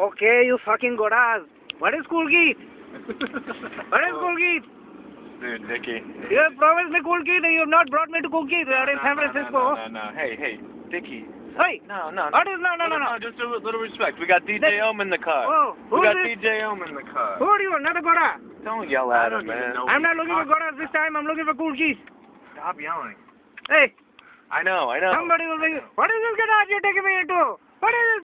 Okay, you fucking godas. What is Kool Keith? What is Kool Keith? Dude, Dickie. You have promised me Kool Keith and you have not brought me to Kool Keith. We are in San No, no, Francisco. No, no, no, no. Hey, hey, Dickie. Hey, No, no. what is no, no, no, no? Just a little respect. We got DJ That- Om in the car. Oh, we got is? DJ Om in the car. Who are you? Another gora? Don't yell I at don't him, even man. know. I'm not looking for goras this time. I'm looking for Kool Keith. Stop yelling. Hey, I know, I know. somebody will be. What is this garage you're taking me into?